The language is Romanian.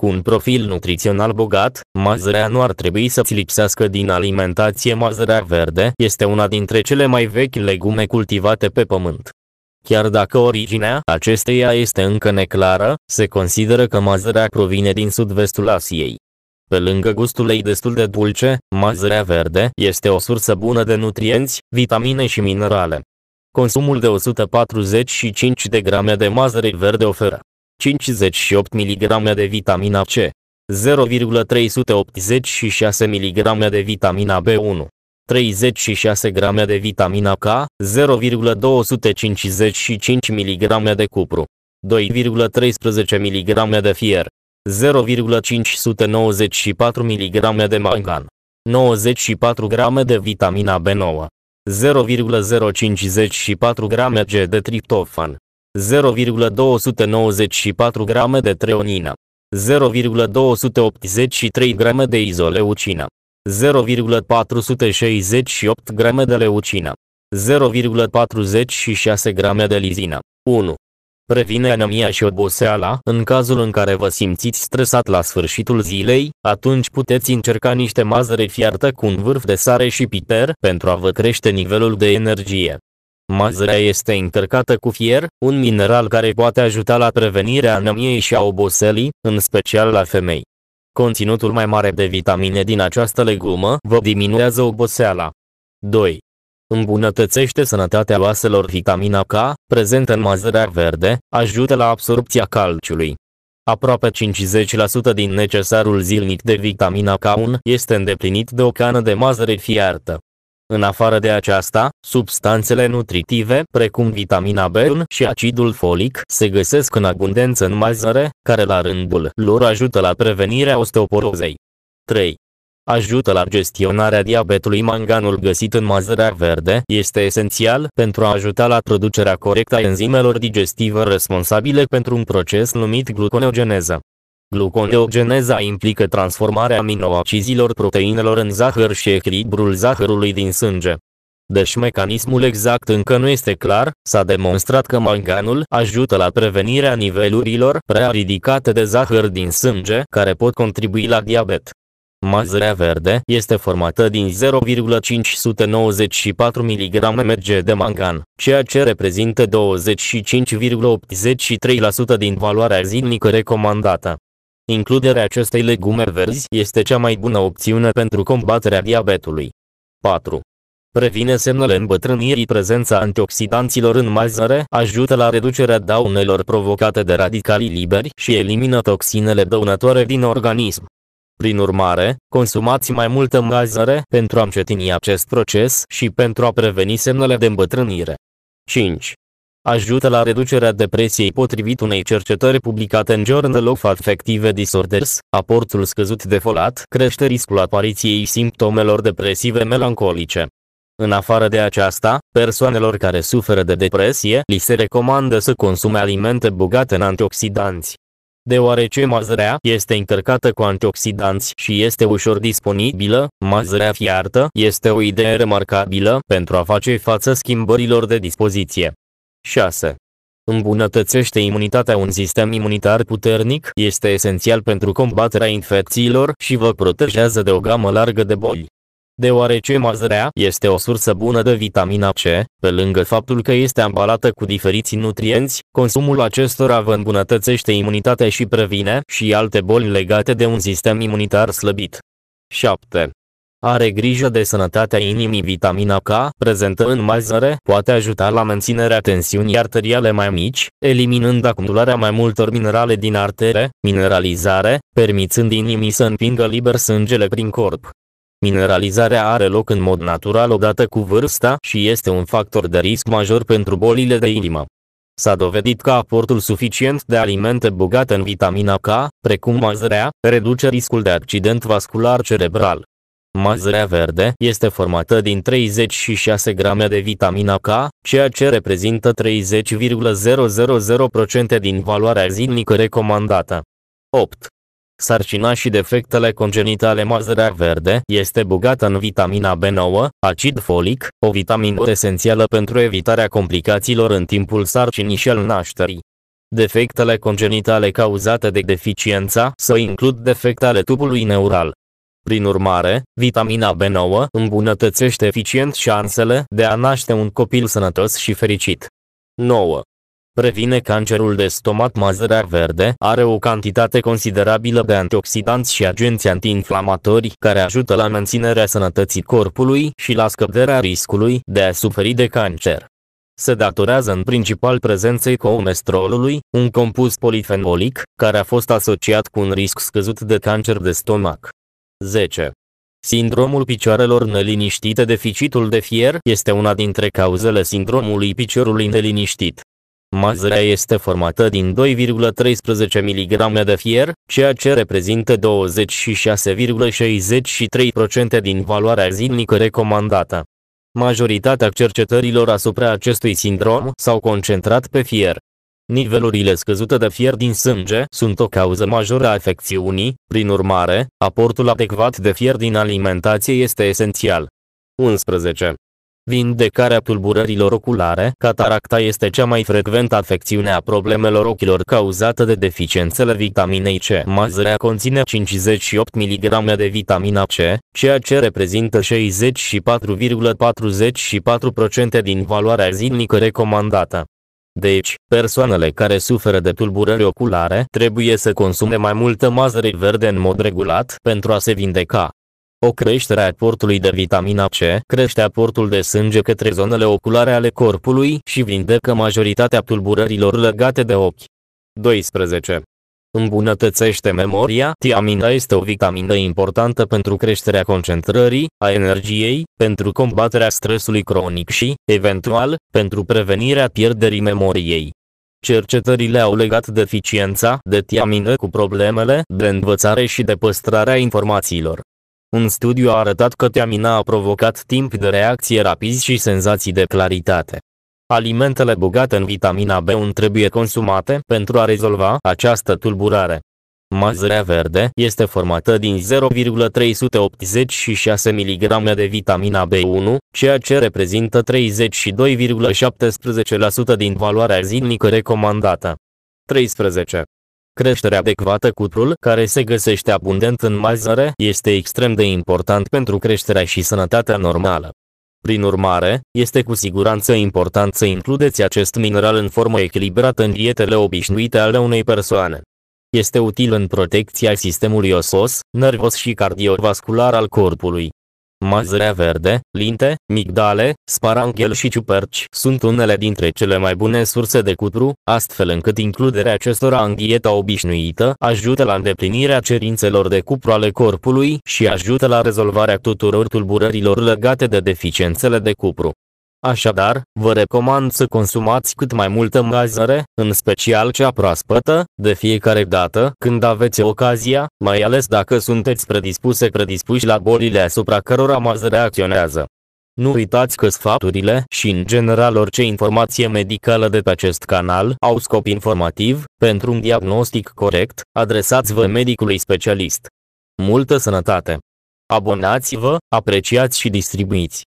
Cu un profil nutrițional bogat, mazărea nu ar trebui să-ți lipsească din alimentație. Mazărea verde este una dintre cele mai vechi legume cultivate pe pământ. Chiar dacă originea acesteia este încă neclară, se consideră că mazărea provine din sud-vestul Asiei. Pe lângă gustul ei destul de dulce, mazărea verde este o sursă bună de nutrienți, vitamine și minerale. Consumul de 145 de grame de mazăre verde oferă 58 mg de vitamina C, 0,386 mg de vitamina B1, 36 grame de vitamina K, 0,255 mg de cupru, 2,13 mg de fier, 0,594 mg de mangan, 94 grame de vitamina B9, 0,054 grame G de triptofan, 0,294 grame de treonină, 0,283 grame de izoleucină, 0,468 grame de leucină, 0,46 grame de lizină. 1. Previne anemia și oboseala. În cazul în care vă simțiți stresat la sfârșitul zilei, atunci puteți încerca niște mazăre fiartă cu un vârf de sare și piper pentru a vă crește nivelul de energie. Mazărea este încărcată cu fier, un mineral care poate ajuta la prevenirea anemiei și a oboselii, în special la femei. Conținutul mai mare de vitamine din această legumă vă diminuează oboseala. 2. Îmbunătățește sănătatea oaselor vitamina K, prezentă în mazărea verde, ajută la absorpția calciului. Aproape 50% din necesarul zilnic de vitamina K1 este îndeplinit de o cană de mazăre fiartă. În afară de aceasta, substanțele nutritive, precum vitamina B1 și acidul folic, se găsesc în abundență în mazăre, care la rândul lor ajută la prevenirea osteoporozei. 3. Ajută la gestionarea diabetului manganul găsit în mazărea verde, este esențial pentru a ajuta la producerea corectă a enzimelor digestive responsabile pentru un proces numit gluconeogeneză. Gluconeogeneza implică transformarea aminoacizilor proteinelor în zahăr și echilibrul zahărului din sânge. Deși mecanismul exact încă nu este clar, s-a demonstrat că manganul ajută la prevenirea nivelurilor prea ridicate de zahăr din sânge, care pot contribui la diabet. Mazărea verde este formată din 0,594 mg mg de mangan, ceea ce reprezintă 25,83% din valoarea zilnică recomandată. Includerea acestei legume verzi este cea mai bună opțiune pentru combaterea diabetului. 4. Previne semnele îmbătrânirii prezența antioxidanților în mazăre, ajută la reducerea daunelor provocate de radicalii liberi și elimină toxinele dăunătoare din organism. Prin urmare, consumați mai multă mazăre pentru a încetini acest proces și pentru a preveni semnele de îmbătrânire. 5 ajută la reducerea depresiei potrivit unei cercetări publicate în Journal of Affective Disorders, aportul scăzut de folat crește riscul apariției simptomelor depresive melancolice. În afară de aceasta, persoanelor care suferă de depresie, li se recomandă să consume alimente bogate în antioxidanți. Deoarece mazărea este încărcată cu antioxidanți și este ușor disponibilă, mazărea fiartă este o idee remarcabilă pentru a face față schimbărilor de dispoziție. 6. Îmbunătățește imunitatea Un sistem imunitar puternic este esențial pentru combaterea infecțiilor și vă protejează de o gamă largă de boli. Deoarece mazărea este o sursă bună de vitamina C, pe lângă faptul că este ambalată cu diferiți nutrienți, consumul acestora vă îmbunătățește imunitatea și previne și alte boli legate de un sistem imunitar slăbit. 7. Are grijă de sănătatea inimii vitamina K, prezentă în mazăre, poate ajuta la menținerea tensiunii arteriale mai mici, eliminând acumularea mai multor minerale din artere, mineralizare, permițând inimii să împingă liber sângele prin corp. Mineralizarea are loc în mod natural odată cu vârsta și este un factor de risc major pentru bolile de inimă. S-a dovedit că aportul suficient de alimente bogate în vitamina K, precum mazărea, reduce riscul de accident vascular cerebral. Mazărea verde este formată din 36 grame de vitamina K, ceea ce reprezintă 30,000% din valoarea zilnică recomandată. 8. Sarcina și defectele congenitale Mazărea verde este bogată în vitamina B9, acid folic, o vitamină esențială pentru evitarea complicațiilor în timpul sarcinii și al nașterii. Defectele congenitale cauzate de deficiența să includ defecte ale tubului neural. Prin urmare, vitamina B9 îmbunătățește eficient șansele de a naște un copil sănătos și fericit. 9. Previne cancerul de stomac mazărea verde, are o cantitate considerabilă de antioxidanți și agenți antiinflamatori care ajută la menținerea sănătății corpului și la scăderea riscului de a suferi de cancer. Se datorează în principal prezenței colesterolului, un compus polifenolic, care a fost asociat cu un risc scăzut de cancer de stomac. 10. Sindromul picioarelor neliniștite Deficitul de fier este una dintre cauzele sindromului piciorului neliniștit. Mazărea este formată din 2,13 mg de fier, ceea ce reprezintă 26,63% din valoarea zilnică recomandată. Majoritatea cercetărilor asupra acestui sindrom s-au concentrat pe fier. Nivelurile scăzute de fier din sânge sunt o cauză majoră a afecțiunii, prin urmare, aportul adecvat de fier din alimentație este esențial. 11. Vindecarea tulburărilor oculare, cataracta este cea mai frecventă afecțiune a problemelor ochilor cauzată de deficiențele vitaminei C. Mazărea conține 58 mg de vitamina C, ceea ce reprezintă 64,44% din valoarea zilnică recomandată. Deci, persoanele care suferă de tulburări oculare trebuie să consume mai multă mazăre verde în mod regulat pentru a se vindeca. O creștere a aportului de vitamina C crește aportul de sânge către zonele oculare ale corpului și vindecă majoritatea tulburărilor legate de ochi. 12. Îmbunătățește memoria. Tiamina este o vitamină importantă pentru creșterea concentrării, a energiei, pentru combaterea stresului cronic și, eventual, pentru prevenirea pierderii memoriei. Cercetările au legat deficiența de tiamină cu problemele de învățare și de păstrarea informațiilor. Un studiu a arătat că tiamina a provocat timp de reacție rapizi și senzații de claritate. Alimentele bogate în vitamina B1 trebuie consumate pentru a rezolva această tulburare. Mazărea verde este formată din 0,386 mg de vitamina B1, ceea ce reprezintă 32,17% din valoarea zilnică recomandată. 13. Creșterea adecvată cutrul, care se găsește abundent în mazăre, este extrem de important pentru creșterea și sănătatea normală. Prin urmare, este cu siguranță important să includeți acest mineral în formă echilibrată în dietele obișnuite ale unei persoane. Este util în protecția sistemului osos, nervos și cardiovascular al corpului. Mazărea verde, linte, migdale, sparanghel și ciuperci sunt unele dintre cele mai bune surse de cutru, astfel încât includerea acestora în dieta obișnuită ajută la îndeplinirea cerințelor de cupru ale corpului și ajută la rezolvarea tuturor tulburărilor legate de deficiențele de cupru. Așadar, vă recomand să consumați cât mai multă mazăre, în special cea proaspătă, de fiecare dată când aveți ocazia, mai ales dacă sunteți predispuse predispuși la bolile asupra cărora mazărea acționează. Nu uitați că sfaturile și în general orice informație medicală de pe acest canal au scop informativ, pentru un diagnostic corect, adresați-vă medicului specialist. Multă sănătate! Abonați-vă, apreciați și distribuiți!